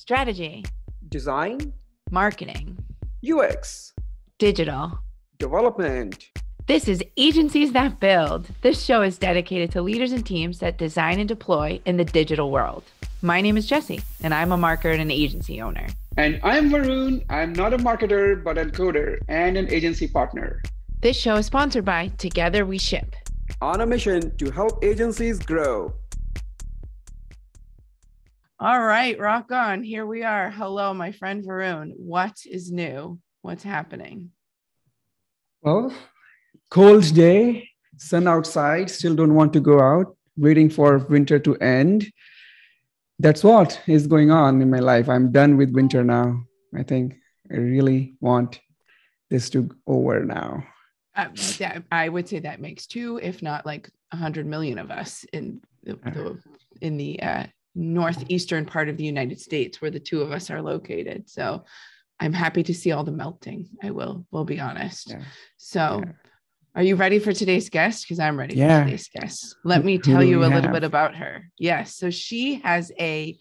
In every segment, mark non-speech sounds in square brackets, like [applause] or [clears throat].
strategy, design, marketing, UX, digital, development. This is Agencies That Build. This show is dedicated to leaders and teams that design and deploy in the digital world. My name is Jesse, and I'm a marketer and an agency owner. And I'm Varun. I'm not a marketer, but a coder and an agency partner. This show is sponsored by Together We Ship. On a mission to help agencies grow. All right, rock on. Here we are. Hello, my friend Varun. What is new? What's happening? Well, cold day, sun outside, still don't want to go out, waiting for winter to end. That's what is going on in my life. I'm done with winter now. I think I really want this to over now. Uh, that, I would say that makes two, if not like a hundred million of us in the, the in the uh, northeastern part of the United States where the two of us are located. So I'm happy to see all the melting. I will, will be honest. Yeah. So yeah. are you ready for today's guest? Because I'm ready yeah. for today's guest. Let me tell you a little have? bit about her. Yes. So she has a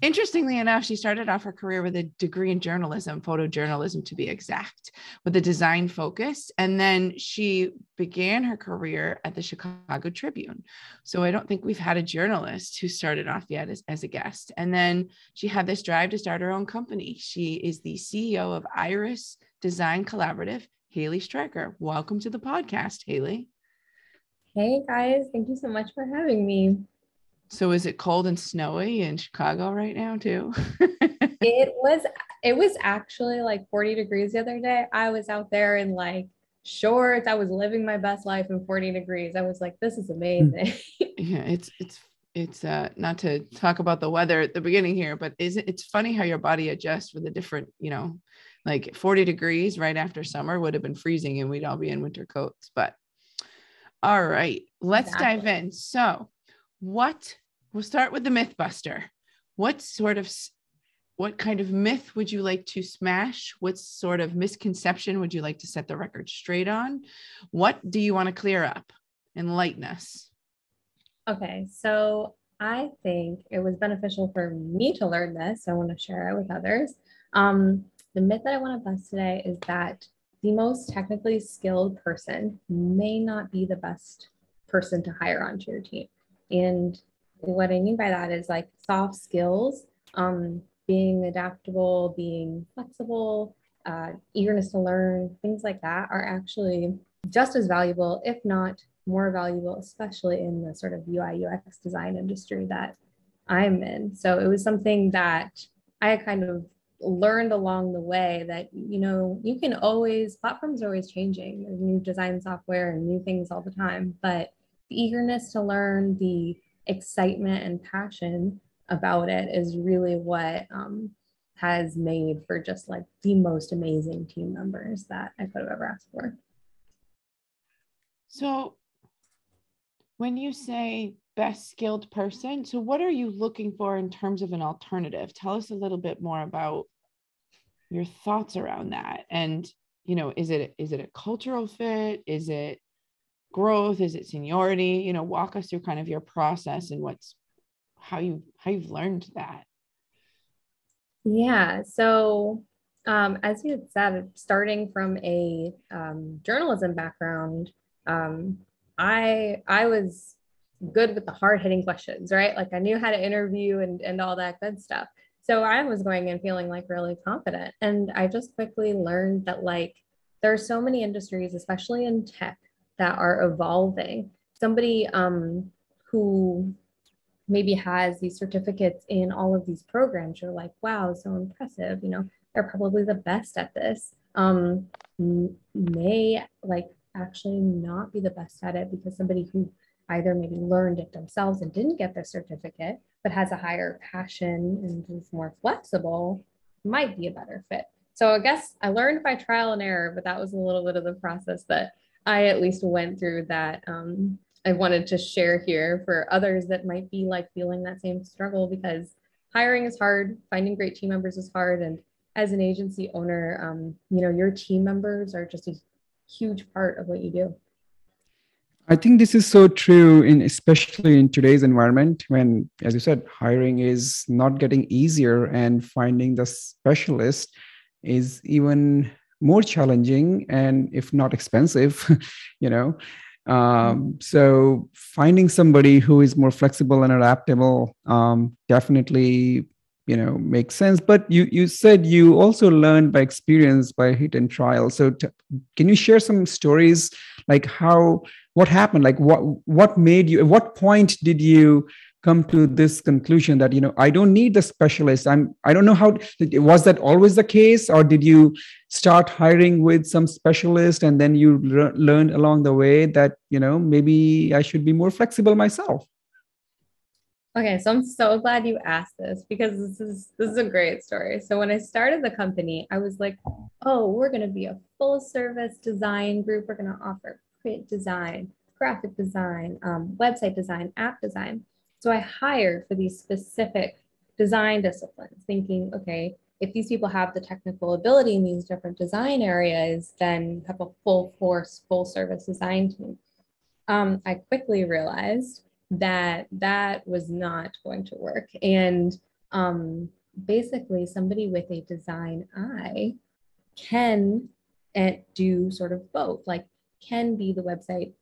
Interestingly enough, she started off her career with a degree in journalism, photojournalism to be exact, with a design focus. And then she began her career at the Chicago Tribune. So I don't think we've had a journalist who started off yet as, as a guest. And then she had this drive to start her own company. She is the CEO of Iris Design Collaborative, Haley Stracher. Welcome to the podcast, Haley. Hey guys, thank you so much for having me. So is it cold and snowy in Chicago right now too? [laughs] it was it was actually like 40 degrees the other day. I was out there in like shorts. I was living my best life in 40 degrees. I was like, this is amazing. [laughs] yeah, it's it's it's uh not to talk about the weather at the beginning here, but is it it's funny how your body adjusts for the different, you know, like 40 degrees right after summer would have been freezing and we'd all be in winter coats. But all right, let's exactly. dive in. So what we'll start with the mythbuster. What sort of what kind of myth would you like to smash? What sort of misconception would you like to set the record straight on? What do you want to clear up? Enlighten us. Okay so i think it was beneficial for me to learn this. I want to share it with others. Um, the myth that i want to bust today is that the most technically skilled person may not be the best person to hire onto your team and what I mean by that is like soft skills, um, being adaptable, being flexible, uh, eagerness to learn, things like that are actually just as valuable, if not more valuable, especially in the sort of UI UX design industry that I'm in. So it was something that I kind of learned along the way that you know you can always platforms are always changing there's new design software and new things all the time but the eagerness to learn, the excitement and passion about it is really what um, has made for just like the most amazing team members that I could have ever asked for. So, when you say best skilled person, so what are you looking for in terms of an alternative? Tell us a little bit more about your thoughts around that. And, you know, is it is it a cultural fit? Is it growth? Is it seniority? You know, walk us through kind of your process and what's how you how you've learned that. Yeah. So um, as you said, starting from a um, journalism background, um, I I was good with the hard hitting questions, right? Like I knew how to interview and and all that good stuff. So I was going in feeling like really confident, and I just quickly learned that like there are so many industries, especially in tech, that are evolving. Somebody um, who maybe has these certificates in all of these programs, you're like, wow, so impressive. You know, they're probably the best at this. Um, may like actually not be the best at it because somebody who either maybe learned it themselves and didn't get their certificate, but has a higher passion and is more flexible, might be a better fit. So I guess I learned by trial and error, but that was a little bit of the process that I at least went through that um, I wanted to share here for others that might be like feeling that same struggle because hiring is hard, finding great team members is hard. And as an agency owner, um, you know, your team members are just a huge part of what you do. I think this is so true in especially in today's environment when, as you said, hiring is not getting easier and finding the specialist is even more challenging and if not expensive, [laughs] you know. Um, so finding somebody who is more flexible and adaptable um, definitely you know makes sense. But you you said you also learned by experience by hit and trial. So t- can you share some stories like how what happened? Like what what made you at what point did you come to this conclusion that you know i don't need the specialist i'm i don't know how was that always the case or did you start hiring with some specialist and then you le- learned along the way that you know maybe i should be more flexible myself Okay, so I'm so glad you asked this because this is this is a great story. So when I started the company, I was like, "Oh, we're going to be a full service design group. We're going to offer print design, graphic design, um, website design, app design." So I hired for these specific design disciplines, thinking, okay, if these people have the technical ability in these different design areas, then have a full force, full service design team. Um, I quickly realized that that was not going to work. And um, basically, somebody with a design eye can eh, do sort of both, like can be the website,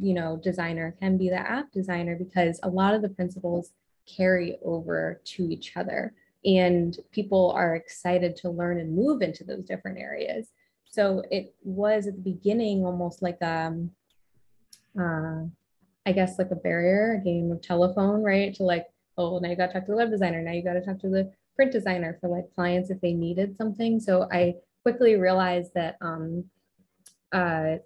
you know, designer, can be the app designer, because a lot of the principles carry over to each other. And people are excited to learn and move into those different areas. So it was at the beginning almost like um, uh, I guess like a barrier, a game of telephone, right? To like, oh, now you got to talk to the web designer. Now you got to talk to the print designer for like clients if they needed something. So I quickly realized that um, uh,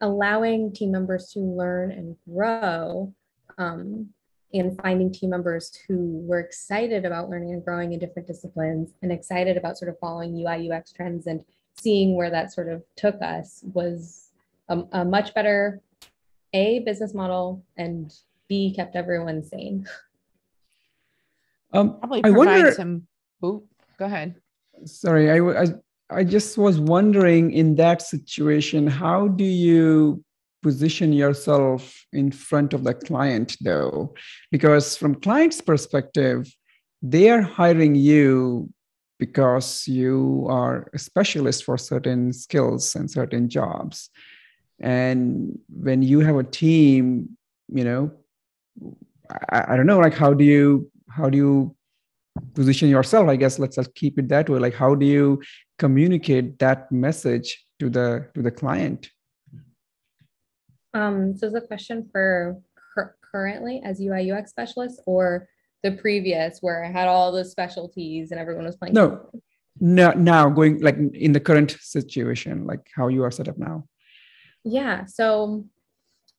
allowing team members to learn and grow um, and finding team members who were excited about learning and growing in different disciplines and excited about sort of following UI UX trends and seeing where that sort of took us was a, a much better a business model and B kept everyone sane. Um, Probably I provide wonder. some. Oh, go ahead. Sorry, I, I I just was wondering in that situation, how do you position yourself in front of the client though? Because from client's perspective, they are hiring you because you are a specialist for certain skills and certain jobs. And when you have a team you know I, I, don't know like how do you how do you position yourself? I guess let's, let's keep it that way. Like how do you communicate that message to the to the client um so the question for currently as ui ux specialist or the previous where i had all the specialties and everyone was playing no no now going like in the current situation like how you are set up now yeah. So,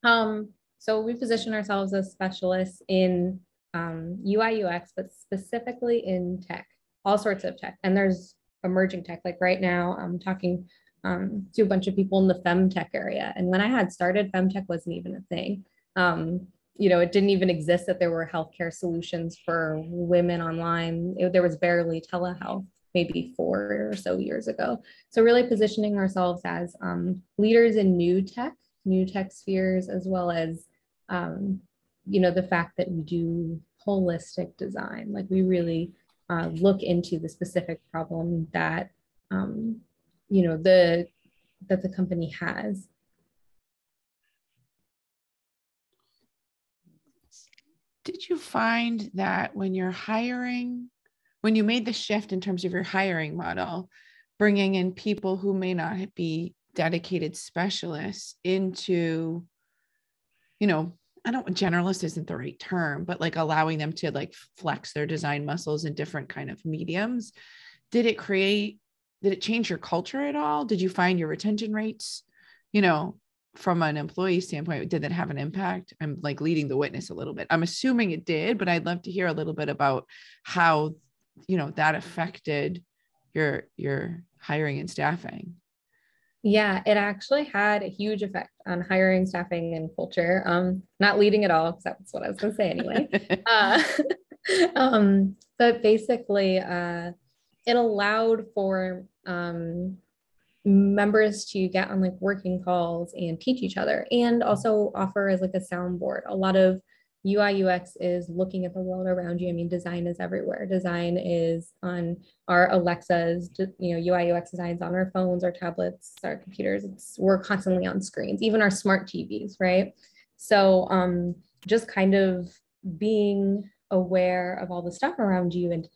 um, so we position ourselves as specialists in um, UI UX, but specifically in tech, all sorts of tech. And there's emerging tech. Like right now, I'm talking um, to a bunch of people in the femtech area. And when I had started, femtech wasn't even a thing. Um, you know, it didn't even exist that there were healthcare solutions for women online. It, there was barely telehealth maybe four or so years ago. So really positioning ourselves as um, leaders in new tech, new tech spheres, as well as, um, you know, the fact that we do holistic design. Like we really uh, look into the specific problem that, um, you know, the that the company has. Did you find that when you're hiring when you made the shift in terms of your hiring model, bringing in people who may not be dedicated specialists into, you know, I don't generalist isn't the right term, but like allowing them to like flex their design muscles in different kind of mediums. Did it create, did it change your culture at all? Did you find your retention rates, you know, from an employee standpoint, did that have an impact? I'm like leading the witness a little bit. I'm assuming it did, but I'd love to hear a little bit about how you know that affected your your hiring and staffing yeah it actually had a huge effect on hiring staffing and culture um not leading at all because that's what i was going to say anyway [laughs] uh, [laughs] um but basically uh it allowed for um members to get on like working calls and teach each other and also offer as like a soundboard. A lot of UI UX is looking at the world around you. I mean, design is everywhere. Design is on our Alexas, you know, UI UX designs on our phones, our tablets, our computers. It's we're constantly on screens, even our smart TVs, right? So um, just kind of being aware of all the stuff around you and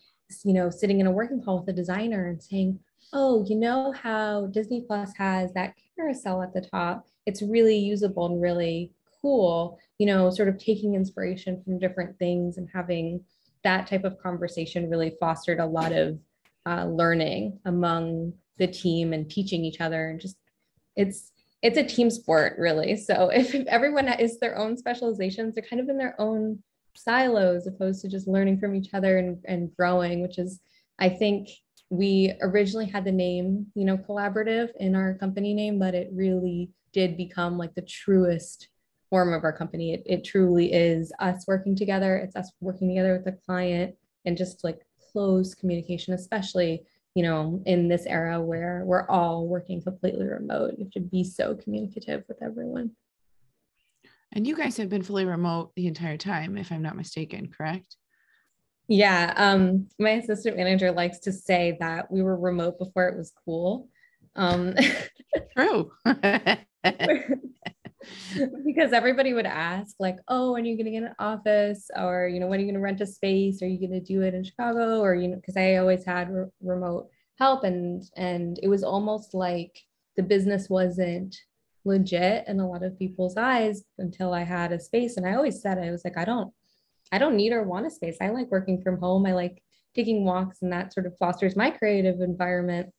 you know, sitting in a working call with a designer and saying, oh, you know how Disney Plus has that carousel at the top? It's really usable and really cool, you know, sort of taking inspiration from different things and having that type of conversation really fostered a lot of uh, learning among the team and teaching each other and just it's it's a team sport really. So if, [laughs] if everyone is their own specializations they're kind of in their own silos opposed to just learning from each other and, and growing which is i think we originally had the name you know collaborative in our company name but it really did become like the truest form of our company it, it truly is us working together it's us working together with the client and just like close communication especially you know in this era where we're all working completely remote you have to be so communicative with everyone and you guys have been fully remote the entire time, if I'm not mistaken, correct? Yeah. Um, my assistant manager likes to say that we were remote before it was cool. Um, [laughs] True. [laughs] [laughs] [laughs] because everybody would ask, like, oh, when are you going to get an office? Or, you know, when are you going to rent a space? Are you going to do it in Chicago? Or, you know, because I always had re- remote help and and it was almost like the business wasn't legit in a lot of people's eyes until I had a space. And I always said, I was like, I don't, I don't need or want a space. I like working from home. I like taking walks and that sort of fosters my creative environment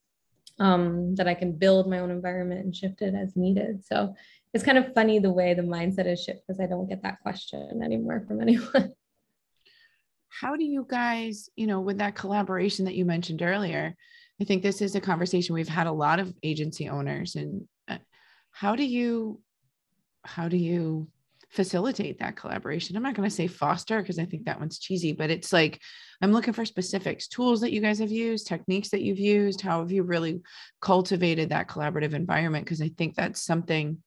um, that I can build my own environment and shift it as needed. So it's kind of funny the way the mindset is shifted because I don't get that question anymore from anyone. [laughs] How do you guys, you know, with that collaboration that you mentioned earlier, I think this is a conversation we've had a lot of agency owners and uh, how do you how do you facilitate that collaboration i'm not going to say foster because i think that one's cheesy but it's like i'm looking for specifics tools that you guys have used techniques that you've used how have you really cultivated that collaborative environment because i think that's something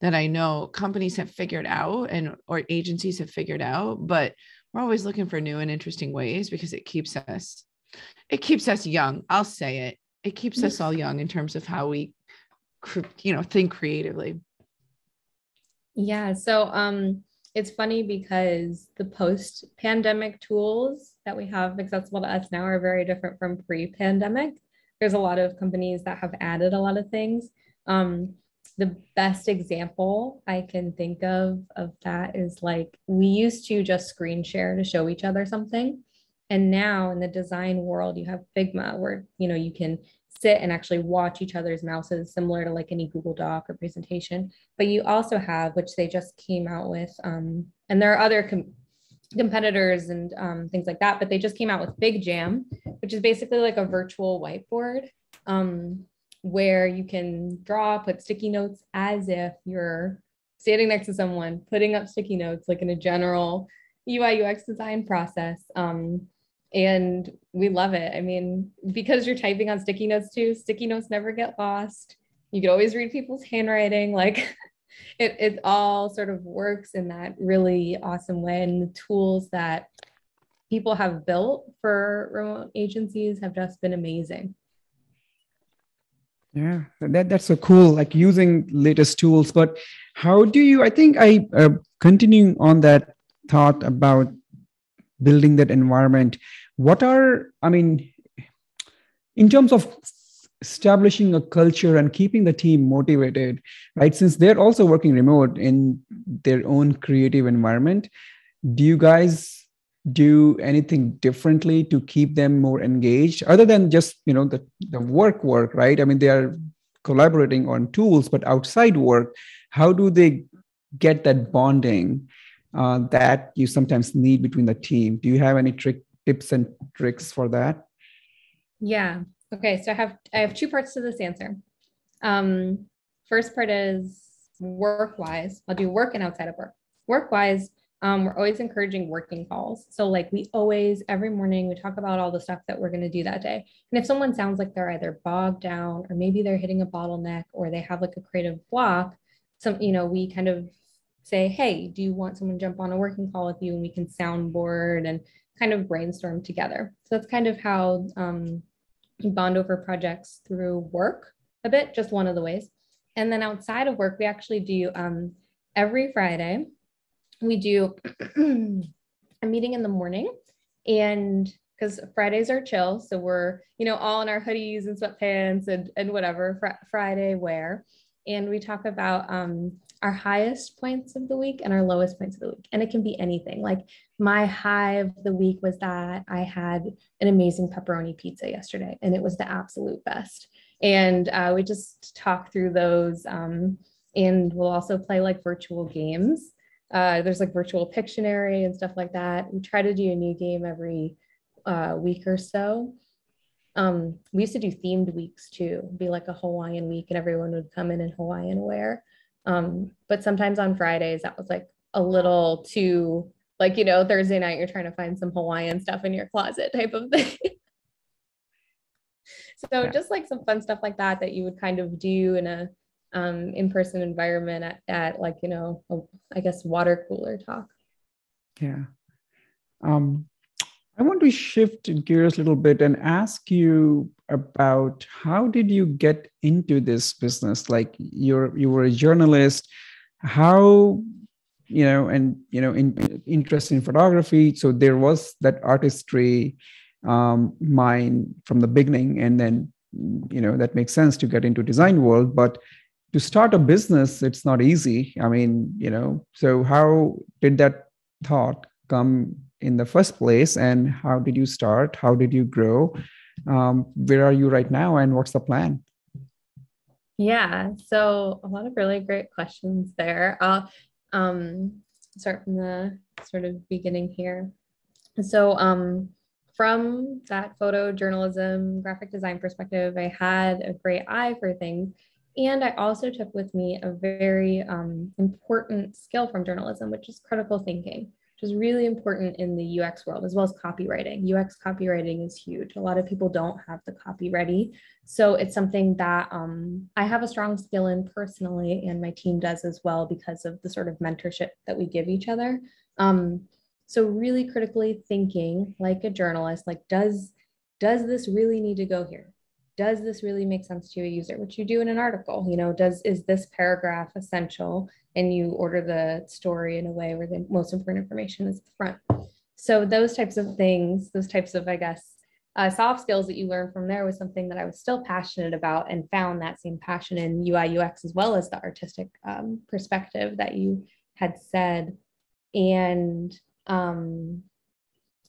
that i know companies have figured out and or agencies have figured out but we're always looking for new and interesting ways because it keeps us it keeps us young i'll say it. It keeps us all [laughs] young in terms of how we you know think creatively. Yeah so um it's funny because the post pandemic tools that we have accessible to us now are very different from pre pandemic there's a lot of companies that have added a lot of things. Um the best example I can think of of that is like we used to just screen share to show each other something. And now in the design world, you have Figma where you know you can sit and actually watch each other's mouses, similar to like any Google Doc or presentation. But you also have, which they just came out with, um, and there are other com- competitors and um, things like that, but they just came out with FigJam, which is basically like a virtual whiteboard um, where you can draw, put sticky notes as if you're standing next to someone, putting up sticky notes like in a general UI UX design process. Um, and we love it. I mean, because you're typing on sticky notes too, sticky notes never get lost. You can always read people's handwriting. Like [laughs] it, it all sort of works in that really awesome way. And the tools that people have built for remote agencies have just been amazing. Yeah, that, that's so cool, like using latest tools. But how do you, I think I, uh, continuing on that thought about building that environment what are i mean in terms of establishing a culture and keeping the team motivated right since they're also working remote in their own creative environment do you guys do anything differently to keep them more engaged other than just you know the, the work work right i mean they are collaborating on tools but outside work how do they get that bonding uh, that you sometimes need between the team. Do you have any trick tips and tricks for that? Yeah. Okay. So I have I have two parts to this answer. Um, first part is work wise. I'll do work and outside of work. Work wise, um, we're always encouraging working calls. So, like, we always, every morning, we talk about all the stuff that we're going to do that day. And if someone sounds like they're either bogged down or maybe they're hitting a bottleneck or they have like a creative block, some, you know, we kind of say, hey, do you want someone to jump on a working call with you and we can soundboard and kind of brainstorm together. So that's kind of how um, bond over projects through work a bit, just one of the ways. And then outside of work, we actually do um, every Friday, we do [clears throat] a meeting in the morning and because Fridays are chill. So we're, you know, all in our hoodies and sweatpants and, and whatever fr- Friday wear. And we talk about um, our highest points of the week and our lowest points of the week. And it can be anything. Like my high of the week was that I had an amazing pepperoni pizza yesterday and it was the absolute best. And uh, we just talk through those. Um, and we'll also play like virtual games. Uh, there's like virtual Pictionary and stuff like that. We try to do a new game every uh, week or so. Um, we used to do themed weeks too, be like a Hawaiian week, and everyone would come in in Hawaiian wear. Um, but sometimes on Fridays, that was like a little too, like, you know, Thursday night, you're trying to find some Hawaiian stuff in your closet [laughs] type of thing. so yeah. just like some fun stuff like that that you would kind of do in a um, in-person environment at, at like, you know, a, I guess water cooler talk. Yeah. Um, I want to shift gears a little bit and ask you about how did you get into this business? Like you're you were a journalist, how you know, and you know, in, interest in photography. So there was that artistry um, mind from the beginning, and then you know that makes sense to get into design world. But to start a business, it's not easy. I mean, you know, so how did that thought come in the first place and how did you start? How did you grow? Um, where are you right now and what's the plan? Yeah so a lot of really great questions there. I'll um, start from the sort of beginning here. So um, from that photojournalism graphic design perspective i had a great eye for things and I also took with me a very um, important skill from journalism, which is critical thinking which is really important in the UX world as well as copywriting. UX copywriting is huge. A lot of people don't have the copy ready. So it's something that um, I have a strong skill in personally, and my team does as well because of the sort of mentorship that we give each other. Um, so really critically thinking like a journalist, like does does this really need to go here? Does this really make sense to a user which you do in an article you know does is this paragraph essential? And you order the story in a way where the most important information is at the front. So those types of things those types of i guess uh, soft skills that you learn from there was something that i was still passionate about and found that same passion in ui ux as well as the artistic um, perspective that you had said. And um,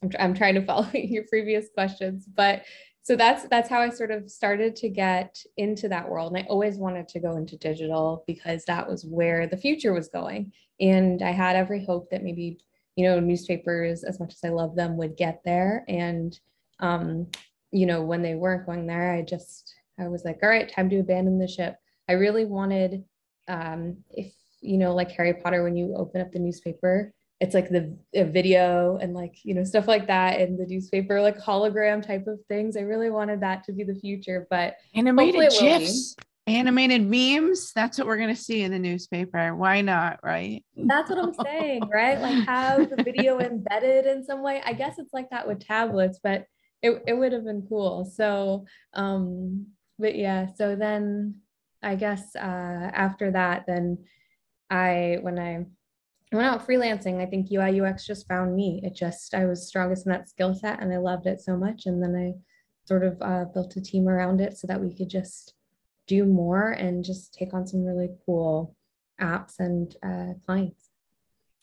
I'm, I'm trying to follow [laughs] your previous questions but so that's that's how I sort of started to get into that world. And I always wanted to go into digital because that was where the future was going. And I had every hope that maybe, you know, newspapers, as much as I love them, would get there. And um, you know, when they weren't going there, I just I was like, all right, time to abandon the ship. I really wanted um if you know, like Harry Potter, when you open up the newspaper, it's like the video and like you know stuff like that in the newspaper like hologram type of things. I really wanted that to be the future but animated gifs animated memes. That's what we're going to see in the newspaper. Why not right? That's what i'm saying right? Like have the video [laughs] embedded in some way. I guess it's like that with tablets but it, it would have been cool. So um but yeah so then i guess uh after that then i when i I went out freelancing. I think UI UX just found me. It just, I was strongest in that skill set and I loved it so much. And then I sort of uh, built a team around it so that we could just do more and just take on some really cool apps and uh, clients.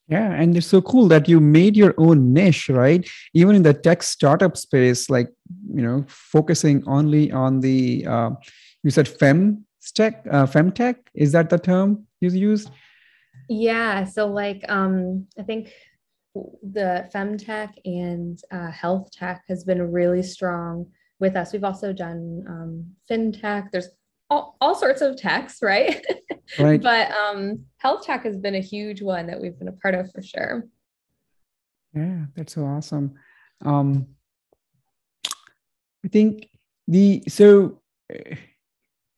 Yeah, and it's so cool that you made your own niche, right? Even in the tech startup space, like you know, focusing only on the uh, you said fem tech, uh, femtech. Is that the term you used? Yeah. So like um I think the femtech and uh, health tech has been really strong with us. We've also done um, fintech. There's all, all sorts of techs, right? [laughs] Right. but um, health tech has been a huge one that we've been a part of for sure. Yeah, that's so awesome. Um, I think the so uh,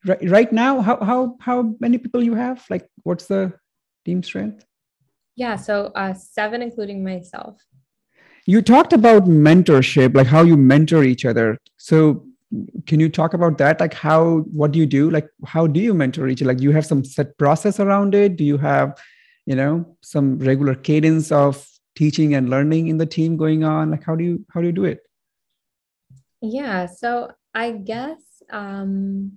right right now, how how how many people you have? Like, what's the team strength? Yeah, so uh, seven, including myself. You talked about mentorship, like how you mentor each other. So can you talk about that like how what do you do like how do you mentor each other like do you have some set process around it do you have you know some regular cadence of teaching and learning in the team going on like how do you how do you do it yeah so i guess um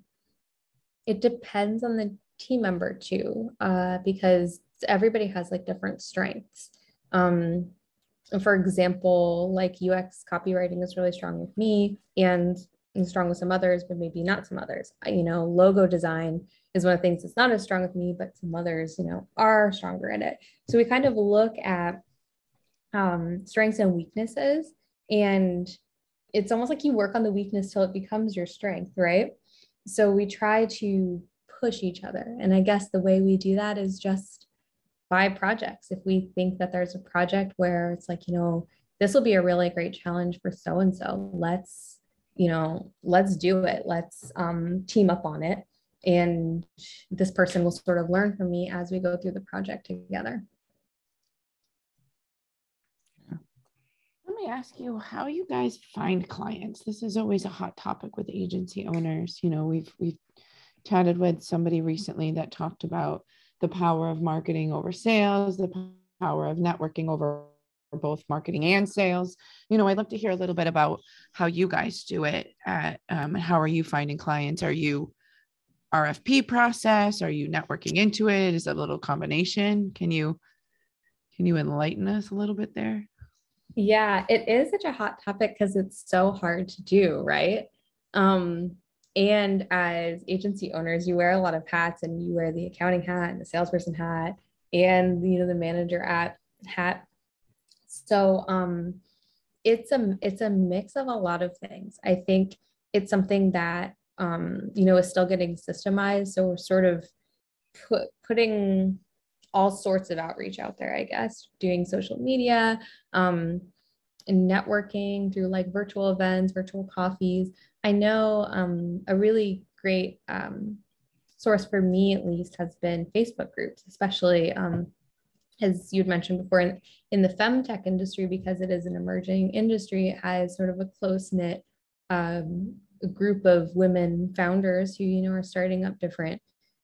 it depends on the team member too uh because everybody has like different strengths um for example like ux copywriting is really strong with me and strong with some others, but maybe not some others. You know, logo design is one of the things that's not as strong with me, but some others, you know, are stronger in it. So we kind of look at um, strengths and weaknesses, and it's almost like you work on the weakness till it becomes your strength, right? So we try to push each other. And I guess the way we do that is just by projects. If we think that there's a project where it's like, you know, this will be a really great challenge for so and so, let's you know, let's do it. Let's um, team up on it. And this person will sort of learn from me as we go through the project together. Let me ask you how you guys find clients. This is always a hot topic with agency owners. You know, we've we've chatted with somebody recently that talked about the power of marketing over sales, the power of networking over both marketing and sales. You know, I'd love to hear a little bit about how you guys do it. At, um, how are you finding clients? Are you RFP process? Are you networking into it? Is it a little combination? Can you can you enlighten us a little bit there? Yeah, it is such a hot topic because it's so hard to do, right? Um, and as agency owners, you wear a lot of hats and you wear the accounting hat and the salesperson hat and you know the manager at hat so um, it's a it's a mix of a lot of things. I think it's something that um, you know is still getting systemized. So we're sort of put, putting all sorts of outreach out there. I guess doing social media, um, and networking through like virtual events, virtual coffees. I know um, a really great um, source for me, at least, has been Facebook groups, especially um, as you'd mentioned before, in, in the femtech industry, because it is an emerging industry, it has sort of a close knit um, group of women founders who, you know, are starting up different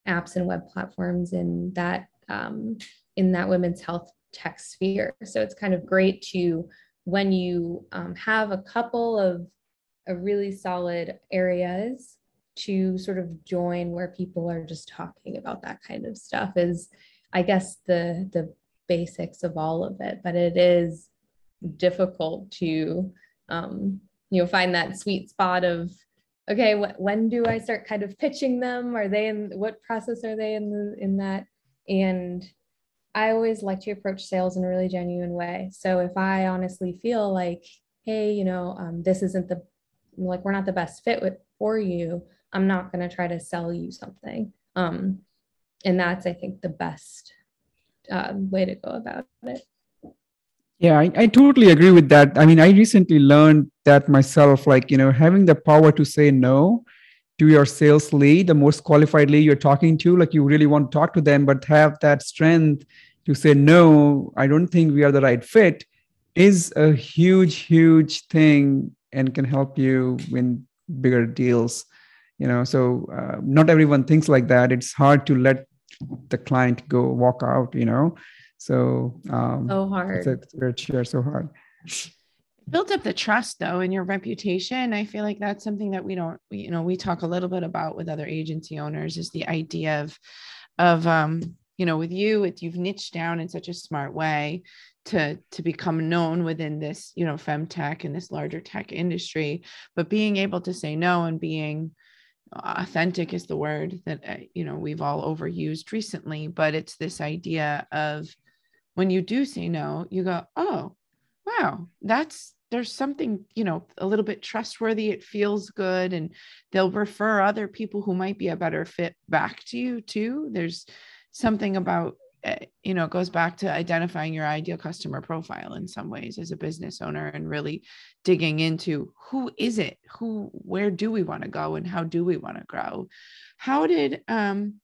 apps and web platforms in that um, in that women's health tech sphere. So it's kind of great to when you um, have a couple of a really solid areas to sort of join where people are just talking about that kind of stuff is I guess the the basics of all of it, but it is difficult to, um, you know, find that sweet spot of, okay, wh- when do I start kind of pitching them? Are they in what process are they in the, in that? And I always like to approach sales in a really genuine way. So if I honestly feel like, hey, you know, um, this isn't the like we're not the best fit with, for you, I'm not going to try to sell you something. Um, and that's I think the best uh, way to go about it. Yeah, I, I totally agree with that. I mean, I recently learned that myself, like, you know, having the power to say no to your sales lead, the most qualified lead you're talking to, like you really want to talk to them, but have that strength to say, no, I don't think we are the right fit is a huge, huge thing and can help you win bigger deals. You know, so uh, not everyone thinks like that. It's hard to let the client go walk out you know? So um so hard. it's a weird share so hard. Built up the trust though and your reputation. I feel like that's something that we don't we, you know we talk a little bit about with other agency owners is the idea of of um you know with you it's you've niched down in such a smart way to to become known within this you know femtech and this larger tech industry but being able to say no and being authentic is the word that uh, you know we've all overused recently but it's this idea of when you do say no you go oh wow that's there's something you know a little bit trustworthy it feels good and they'll refer other people who might be a better fit back to you too. There's something about you know, it goes back to identifying your ideal customer profile in some ways as a business owner and really digging into who is it? Who, where do we want to go and how do we want to grow? How did, um,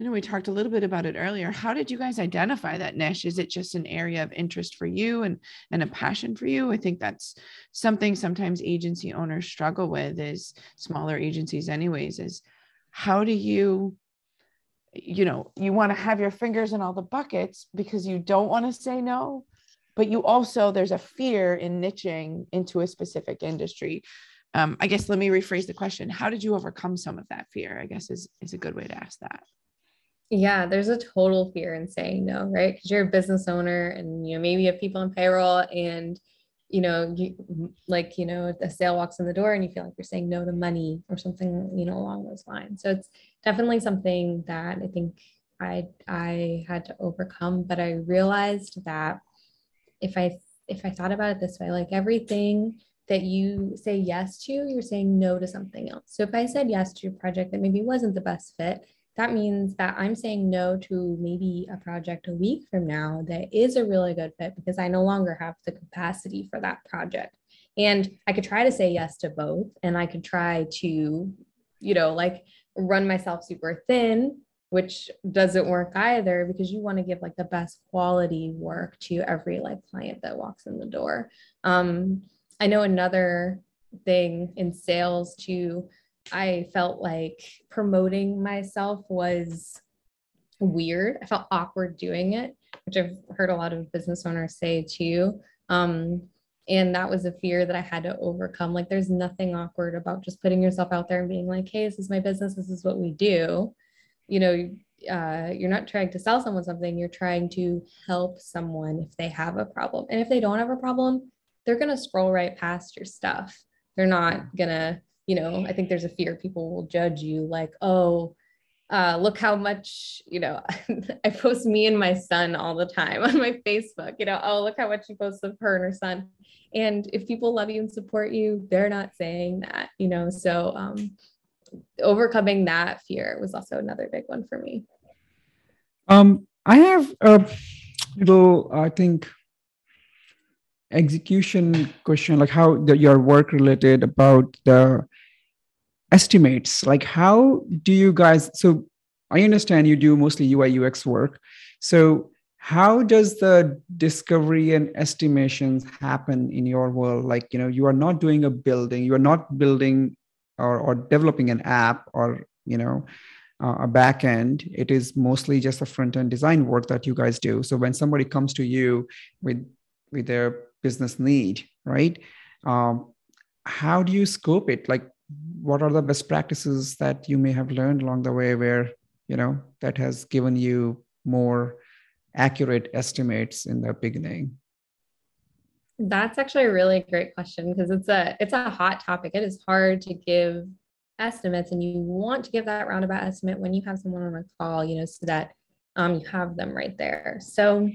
I know we talked a little bit about it earlier. How did you guys identify that niche? Is it just an area of interest for you and, and a passion for you? I think that's something sometimes agency owners struggle with is smaller agencies anyways, is how do you you know you want to have your fingers in all the buckets because you don't want to say no but you also there's a fear in niching into a specific industry. Um, i guess let me rephrase the question. How did you overcome some of that fear i guess is is a good way to ask that. Yeah there's a total fear in saying no right? Because you're a business owner and you know maybe you have people on payroll and you know, you, like, you know, a sale walks in the door and you feel like you're saying no to money or something, you know, along those lines. So it's definitely something that I think I I had to overcome, but I realized that if I if I thought about it this way, like everything that you say yes to, you're saying no to something else. So if I said yes to a project that maybe wasn't the best fit, that means that I'm saying no to maybe a project a week from now that is a really good fit because I no longer have the capacity for that project. And I could try to say yes to both, and I could try to, you know, like run myself super thin, which doesn't work either because you want to give like the best quality work to every like client that walks in the door. Um, I know another thing in sales too I felt like promoting myself was weird. I felt awkward doing it, which I've heard a lot of business owners say too. Um, and that was a fear that I had to overcome. Like, there's nothing awkward about just putting yourself out there and being like, hey, this is my business, this is what we do. You know, uh, you're not trying to sell someone something, you're trying to help someone if they have a problem. And if they don't have a problem, they're going to scroll right past your stuff. They're not going to you know, I think there's a fear people will judge you like, oh, uh, look how much, you know, [laughs] I post me and my son all the time on my Facebook, you know, oh, look how much you post of her and her son. And if people love you and support you, they're not saying that, you know, so um, overcoming that fear was also another big one for me. Um, I have a little, I think, execution question, like how the, your work related about the estimates like how do you guys so i understand you do mostly ui ux work. So how does the discovery and estimations happen in your world? Like you know you are not doing a building you are not building or, or developing an app or you know uh, a back end. It is mostly just a front end design work that you guys do. So when somebody comes to you with with their business need right um, how do you scope it? Like what are the best practices that you may have learned along the way where you know that has given you more accurate estimates in the beginning? That's actually a really great question because it's a it's a hot topic. It is hard to give estimates and you want to give that roundabout estimate when you have someone on a call you know so that um, you have them right there. So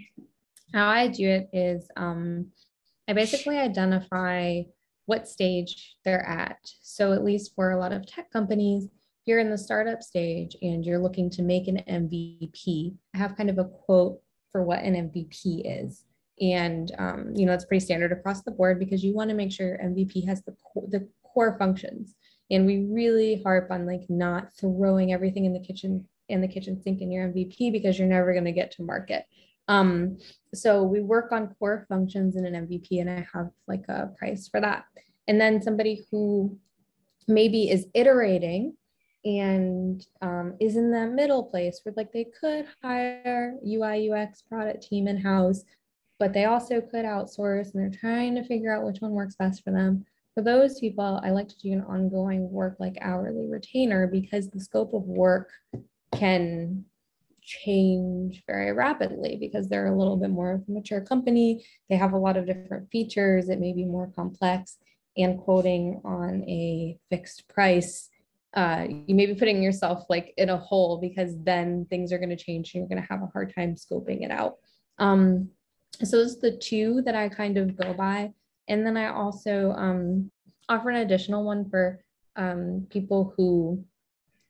how i do it is um, i basically identify what stage they're at. So, at least for a lot of tech companies, you're in the startup stage and you're looking to make an MVP. I have kind of a quote for what an MVP is. And, um, you know, it's pretty standard across the board because you want to make sure MVP has the, the core functions. And we really harp on like not throwing everything in the kitchen in the kitchen sink in your MVP because you're never going to get to market. Um, so we work on core functions in an MVP and I have like a price for that. And then somebody who maybe is iterating and um, is in that middle place where like they could hire UI UX product team in house, but they also could outsource and they're trying to figure out which one works best for them. For those people, I like to do an ongoing work like hourly retainer because the scope of work can change very rapidly because they're a little bit more of a mature company. They have a lot of different features. It may be more complex and quoting on a fixed price. Uh, you may be putting yourself like in a hole because then things are going to change and you're going to have a hard time scoping it out. Um, so those are the two that I kind of go by. And then I also um, offer an additional one for um, people who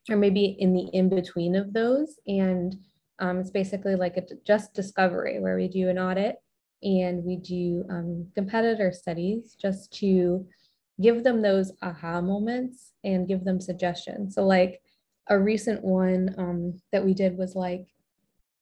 are maybe in the in between of those and Um, it's basically like a just discovery where we do an audit and we do um, competitor studies just to give them those aha moments and give them suggestions. So, like a recent one um, that we did was like,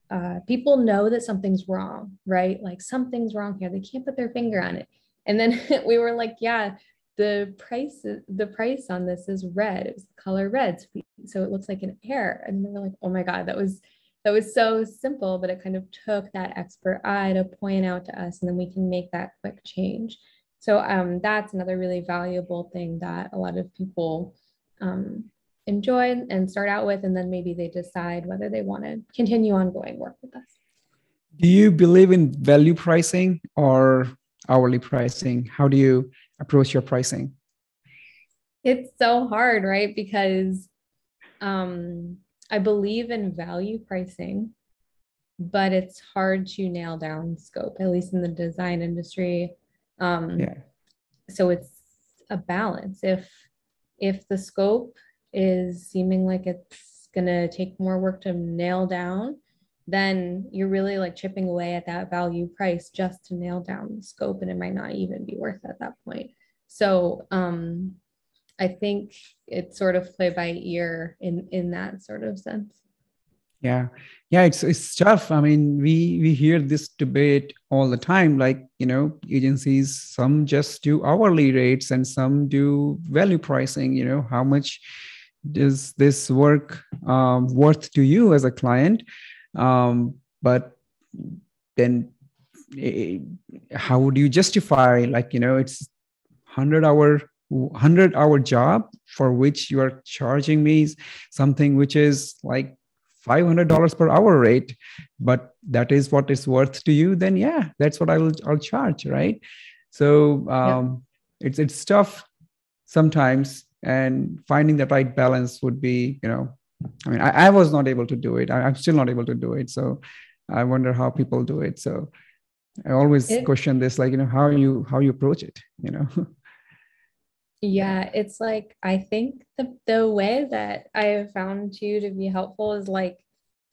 uh, people know that something's wrong, right? Like something's wrong here. They can't put their finger on it. And then [laughs] we were like, yeah, the price the price on this is red. It was color red, so it looks like an error. And they were like, oh my god, that was that was so simple, but it kind of took that expert eye to point out to us, and then we can make that quick change. So um, that's another really valuable thing that a lot of people um, enjoy and start out with, and then maybe they decide whether they want to continue ongoing work with us. Do you believe in value pricing or hourly pricing? How do you approach your pricing? It's so hard, right? Because um, I believe in value pricing, but it's hard to nail down scope, at least in the design industry. Um, yeah. So it's a balance. If if the scope is seeming like it's gonna take more work to nail down, then you're really like chipping away at that value price just to nail down the scope, and it might not even be worth at that point. So um, I think it's sort of play by ear in in that sort of sense. Yeah. Yeah it's it's tough. I mean we we hear this debate all the time like you know agencies some just do hourly rates and some do value pricing you know how much is this work um, worth to you as a client? Um, but then eh, how would you justify like you know it's 100 hour 100 hour job for which you are charging me something which is like $500 per hour rate but that is what it's worth to you then yeah that's what i'll i'll charge right? So um, yeah. it's it's tough sometimes and finding the right balance would be you know i mean i, I was not able to do it. I, am still not able to do it. So i wonder how people do it. So i always it, question this like you know how you how you approach it you know [laughs] Yeah, it's like I think the the way that I have found too to be helpful is like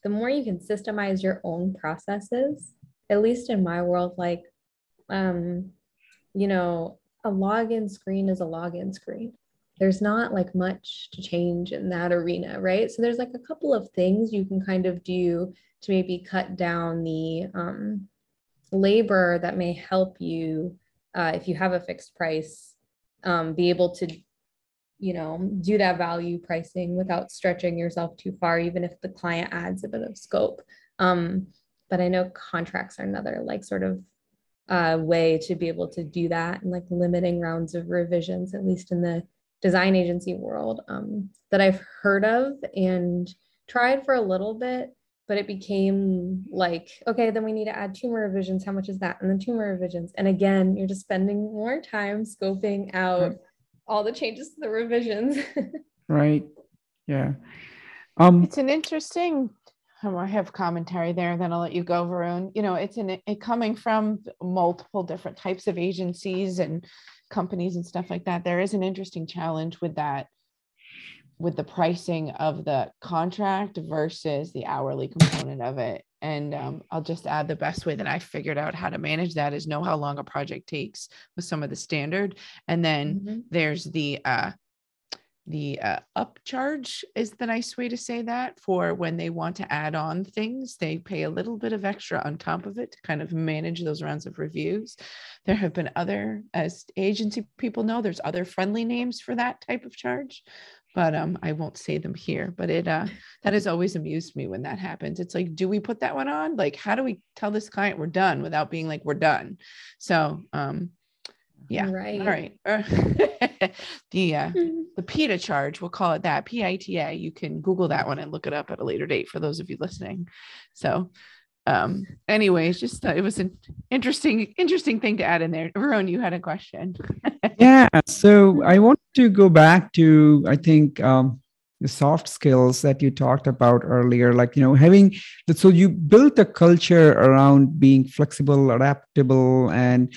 the more you can systemize your own processes, at least in my world, like um, you know, a login screen is a login screen. There's not like much to change in that arena, right? So there's like a couple of things you can kind of do to maybe cut down the um, labor that may help you uh, if you have a fixed price um, be able to you know do that value pricing without stretching yourself too far even if the client adds a bit of scope. Um, but i know contracts are another like sort of uh, way to be able to do that and like limiting rounds of revisions at least in the design agency world um, that i've heard of and tried for a little bit but it became like okay then we need to add two more revisions how much is that and then two more revisions and again you're just spending more time scoping out right. all the changes to the revisions [laughs] right yeah um it's an interesting oh, I have commentary there, then I'll let you go, Varun. You know, it's an it coming from multiple different types of agencies and companies and stuff like that. There is an interesting challenge with that with the pricing of the contract versus the hourly component of it. And um, I'll just add the best way that I figured out how to manage that is know how long a project takes with some of the standard. And then mm-hmm. there's the uh, the uh, upcharge is the nice way to say that for when they want to add on things they pay a little bit of extra on top of it to kind of manage those rounds of reviews there have been other as agency people know there's other friendly names for that type of charge but um, I won't say them here. But it uh, [laughs] that has always amused me when that happens. It's like, do we put that one on? Like, how do we tell this client we're done without being like we're done? So um, yeah, right, all right. [laughs] the uh, mm-hmm. the PITA charge, we'll call it that PITA. You can Google that one and look it up at a later date for those of you listening. So um anyways just it was an interesting interesting thing to add in there. Varun, you had a question. [laughs] Yeah so i want to go back to i think um the soft skills that you talked about earlier like you know having that so you built a culture around being flexible adaptable and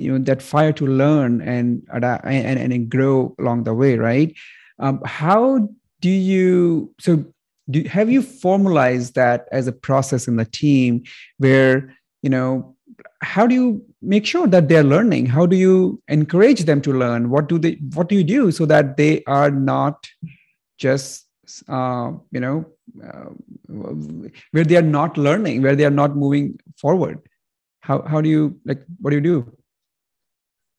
you know that fire to learn and adapt and, and, and grow along the way right? Um, how do you so do have you formalized that as a process in the team where you know how do you make sure that they're learning? How do you encourage them to learn? What do they what do you do so that they are not just uh, you know uh, where they are not learning where they are not moving forward? How how do you like what do you do?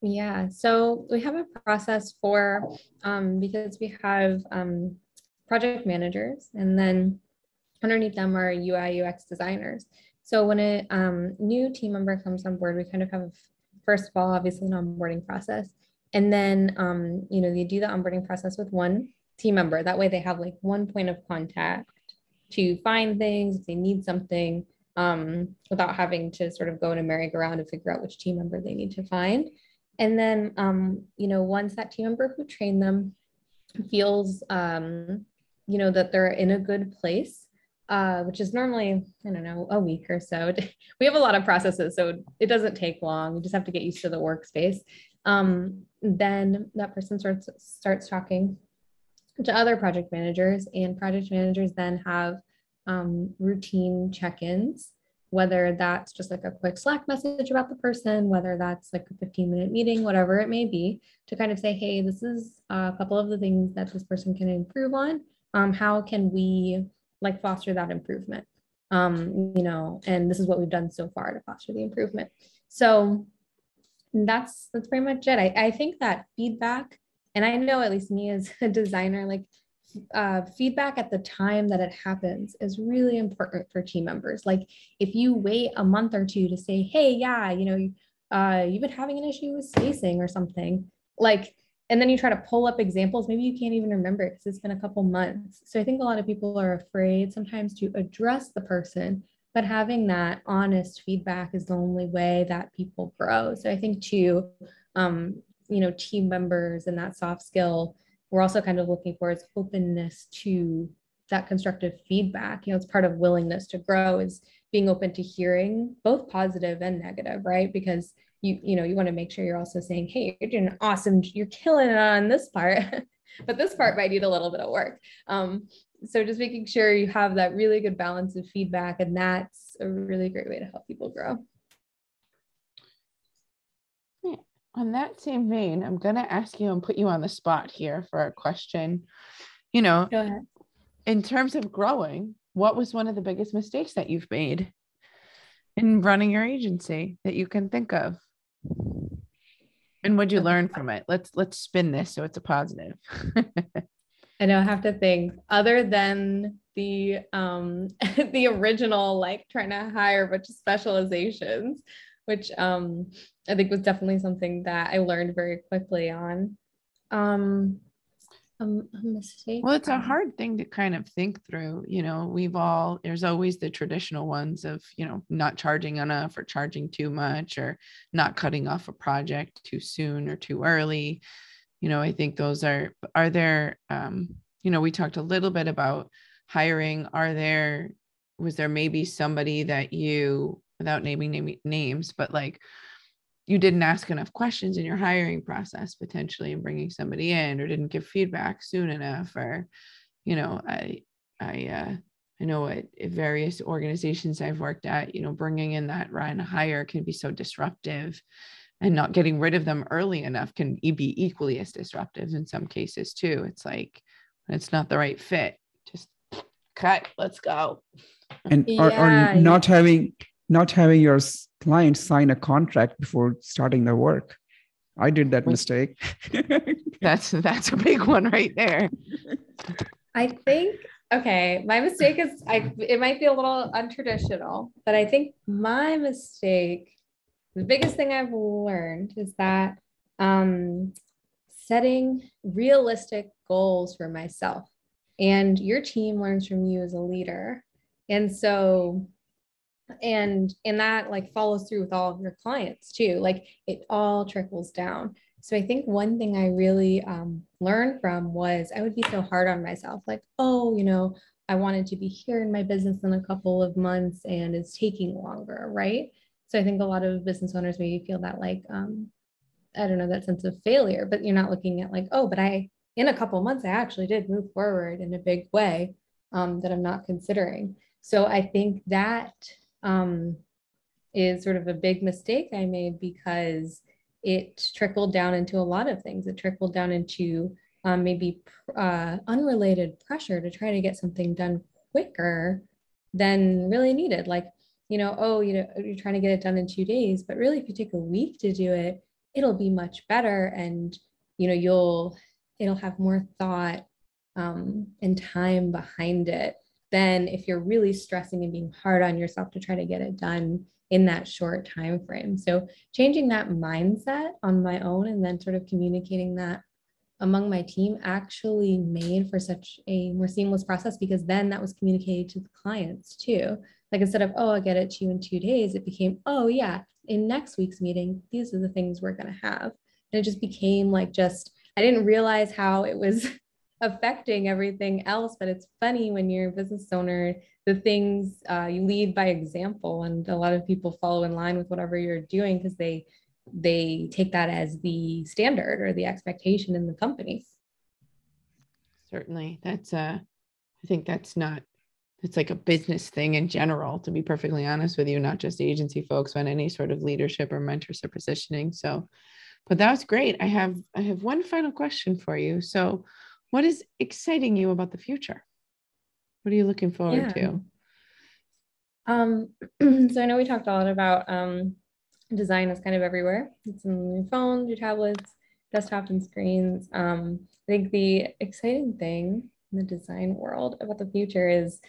Yeah so we have a process for um, because we have um, project managers and then underneath them are ui ux designers so when a um, new team member comes on board, we kind of have, first of all, obviously an onboarding process. And then, um, you know, they do the onboarding process with one team member. That way they have like one point of contact to find things if they need something um, without having to sort of go in a merry-go-round and figure out which team member they need to find. And then, um, you know, once that team member who trained them feels, um, you know, that they're in a good place, uh, which is normally, I don't know, a week or so. [laughs] We have a lot of processes, so it doesn't take long. You just have to get used to the workspace. Um, then that person starts starts talking to other project managers, and project managers then have um, routine check-ins, whether that's just like a quick Slack message about the person, whether that's like a 15 minute meeting, whatever it may be, to kind of say, hey, this is a couple of the things that this person can improve on. Um, how can we like foster that improvement? Um, you know and this is what we've done so far to foster the improvement. So that's that's pretty much it. I, I think that feedback and i know at least me as a designer like uh, feedback at the time that it happens is really important for team members. Like if you wait a month or two to say hey yeah you know uh, you've been having an issue with spacing or something like and then you try to pull up examples maybe you can't even remember because it's been a couple months. So i think a lot of people are afraid sometimes to address the person but having that honest feedback is the only way that people grow. So i think too um, you know team members and that soft skill we're also kind of looking for is openness to that constructive feedback. You know it's part of willingness to grow is being open to hearing both positive and negative right? Because you you know you want to make sure you're also saying hey you're doing awesome you're killing it on this part [laughs] but this part might need a little bit of work. Um, so just making sure you have that really good balance of feedback and that's a really great way to help people grow. On that same vein i'm going to ask you and put you on the spot here for a question. You know in terms of growing what was one of the biggest mistakes that you've made in running your agency that you can think of and what'd you learn from it? Let's let's spin this so it's a positive. I know I have to think other than the um [laughs] the original like trying to hire a bunch of specializations, which um I think was definitely something that I learned very quickly on. Um a, a mistake. Well, it's a hard thing to kind of think through. You know, we've all, there's always the traditional ones of, you know, not charging enough or charging too much or not cutting off a project too soon or too early. You know, I think those are, are there, um, you know, we talked a little bit about hiring. Are there, was there maybe somebody that you, without naming name, names, but like, you didn't ask enough questions in your hiring process potentially and bringing somebody in or didn't give feedback soon enough or you know i i uh i know at, at various organizations i've worked at you know bringing in that run hire can be so disruptive and not getting rid of them early enough can be equally as disruptive in some cases too. It's like it's not the right fit. Just cut let's go. And yeah, or, or not having not having your client sign a contract before starting their work. I did that mistake. [laughs] [laughs] that's that's a big one right there. I think okay, my mistake is I it might be a little untraditional, but I think my mistake, the biggest thing I've learned is that um, setting realistic goals for myself and your team learns from you as a leader. And so and and that like follows through with all of your clients too like it all trickles down so i think one thing i really um, learned from was i would be so hard on myself like oh you know i wanted to be here in my business in a couple of months and it's taking longer right so i think a lot of business owners maybe feel that like um, i don't know that sense of failure but you're not looking at like oh but i in a couple months i actually did move forward in a big way um, that I'm not considering. So I think that um, is sort of a big mistake I made because it trickled down into a lot of things. It trickled down into um, maybe uh, unrelated pressure to try to get something done quicker than really needed. Like, you know, oh, you know, you're trying to get it done in two days, but really, if you take a week to do it, it'll be much better, and you know, you'll it'll have more thought um, and time behind it than if you're really stressing and being hard on yourself to try to get it done in that short time frame. So changing that mindset on my own and then sort of communicating that among my team actually made for such a more seamless process because then that was communicated to the clients too. Like instead of, oh, I'll get it to you in two days, it became, oh, yeah, in next week's meeting, these are the things we're going to have. And it just became like just, I didn't realize how it was affecting everything else. But it's funny when you're a business owner, the things uh, you lead by example, and a lot of people follow in line with whatever you're doing because they they take that as the standard or the expectation in the company. Certainly, that's uh, I think that's not it's like a business thing in general to be perfectly honest with you not just agency folks but any sort of leadership or mentorship positioning so but that was great i have i have one final question for you so what is exciting you about the future? What are you looking forward yeah. to? Um, [clears throat] so I know we talked a lot about um, design is kind of everywhere. It's in your phones, your tablets, desktops, and screens. Um, I think the exciting thing in the design world about the future is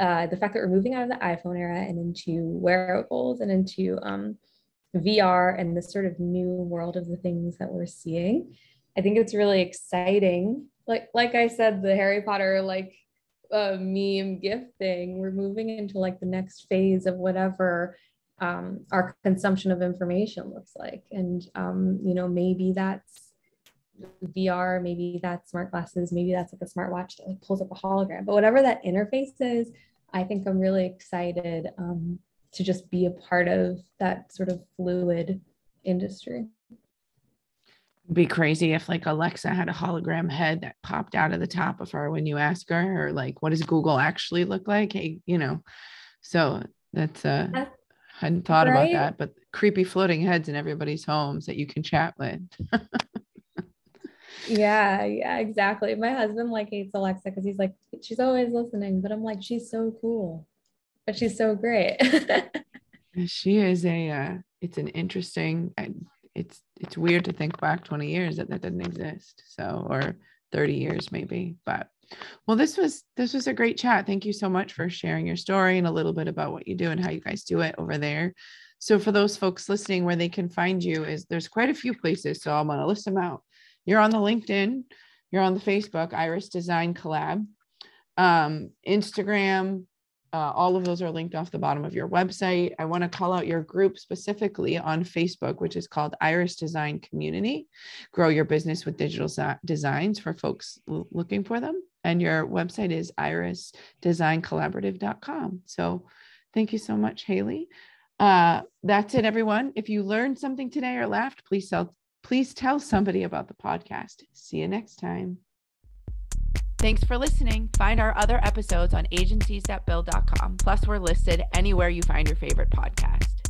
uh, the fact that we're moving out of the iPhone era and into wearables and into um, VR and this sort of new world of the things that we're seeing. I think it's really exciting. Like like I said, the Harry Potter like uh, meme gift thing. We're moving into like the next phase of whatever um, our consumption of information looks like, and um, you know maybe that's VR, maybe that's smart glasses, maybe that's like a smartwatch that like pulls up a hologram. But whatever that interface is, I think I'm really excited um, to just be a part of that sort of fluid industry be crazy if like Alexa had a hologram head that popped out of the top of her when you ask her, or like, what does Google actually look like? Hey, you know, so that's uh, I hadn't thought right? about that, but creepy floating heads in everybody's homes that you can chat with. [laughs] yeah, yeah, exactly. My husband like hates Alexa because he's like, she's always listening, but I'm like, she's so cool, but she's so great. [laughs] she is a, uh, it's an interesting, it's it's weird to think back 20 years that that didn't exist so or 30 years maybe but well this was this was a great chat. Thank you so much for sharing your story and a little bit about what you do and how you guys do it over there. So for those folks listening where they can find you is there's quite a few places so i'm going to list them out. You're on the linkedin you're on the facebook iris design collab um, instagram uh, all of those are linked off the bottom of your website. I want to call out your group specifically on Facebook, which is called Iris Design Community. Grow your business with digital designs for folks l- looking for them. And your website is irisdesigncollaborative.com. So thank you so much, Haley. Uh, that's it, everyone. If you learned something today or laughed, please tell, please tell somebody about the podcast. See you next time. Thanks for listening. Find our other episodes on agencies.build.com. Plus, we're listed anywhere you find your favorite podcast.